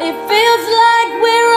It feels like we're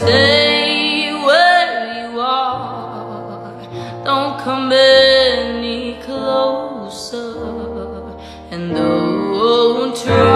stay where you are. Don't come any closer. And don't try.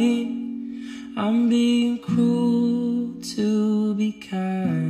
I'm being cruel to be kind.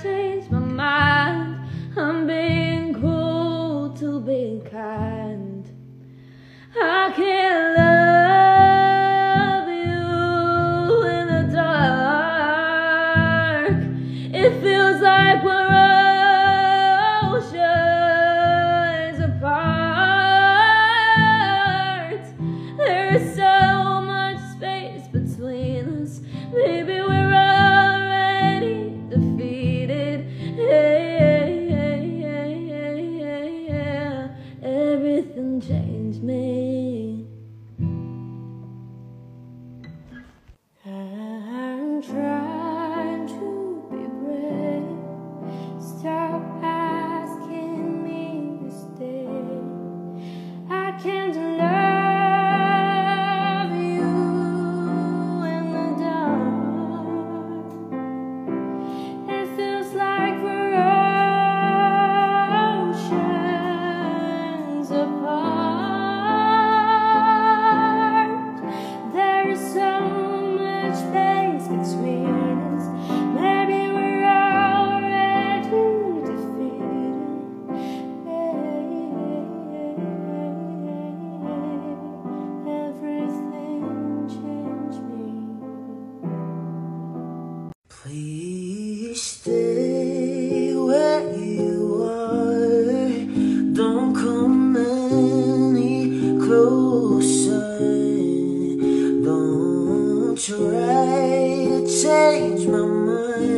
changed my mind. I'm being cruel to be kind. I can't. my